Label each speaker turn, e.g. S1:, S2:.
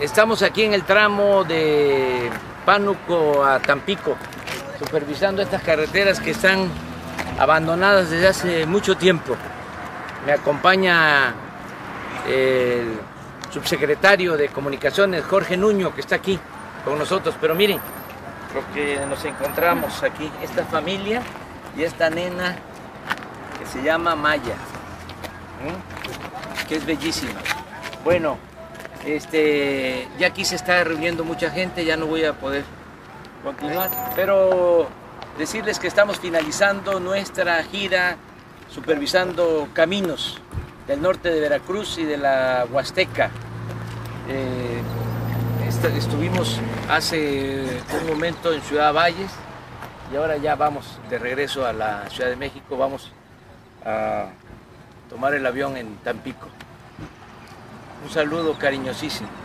S1: Estamos aquí en el tramo de Pánuco a Tampico, supervisando estas carreteras que están abandonadas desde hace mucho tiempo. Me acompaña el subsecretario de Comunicaciones, Jorge Nuño, que está aquí con nosotros. Pero miren lo que nos encontramos aquí, esta familia y esta nena que se llama Maya, ¿eh? que es bellísima. Bueno, este, ya aquí se está reuniendo mucha gente, ya no voy a poder continuar, pero decirles que estamos finalizando nuestra gira supervisando caminos del norte de Veracruz y de la Huasteca. Eh, estuvimos hace un momento en Ciudad Valles y ahora ya vamos de regreso a la Ciudad de México, vamos a tomar el avión en Tampico. Un saludo cariñosísimo.